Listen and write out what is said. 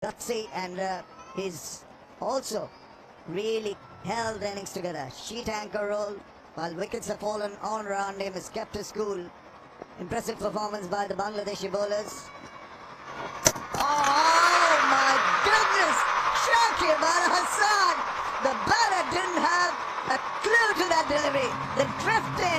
gutsy and uh, he's also really held innings together. Sheet anchor role while wickets have fallen on around him is kept to school. Impressive performance by the Bangladeshi bowlers. Oh my goodness! Shakib Al Hasan! The batter didn't have a clue to that delivery. The drifting